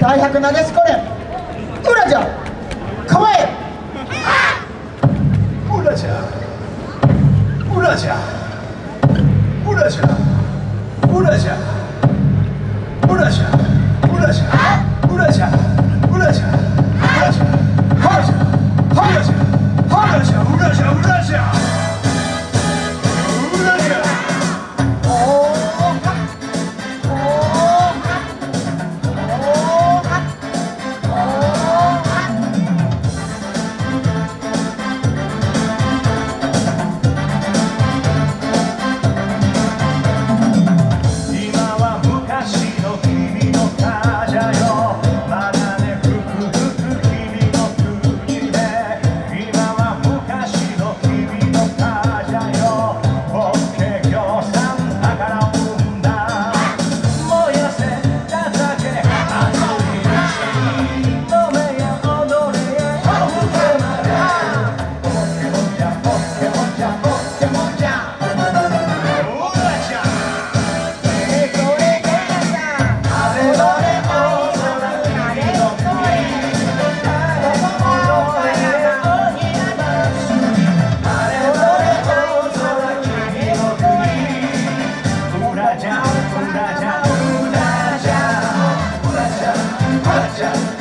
大白げすこれ裏じゃ。構え。裏じゃ。裏じゃ。裏じゃ。裏じゃ。裏じゃ。裏じゃ。裏じゃ。裏じゃ。 자.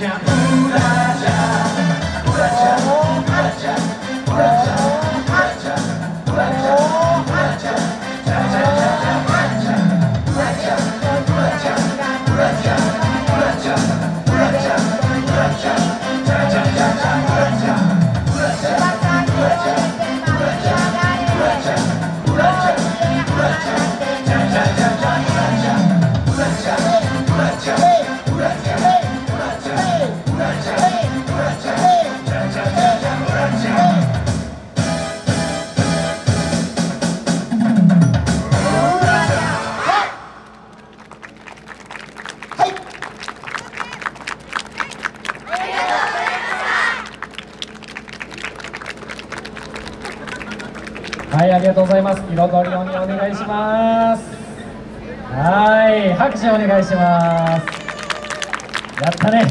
jam. はいありがとうございます。彩りおにお願いします。はい拍手お願いします。やったね。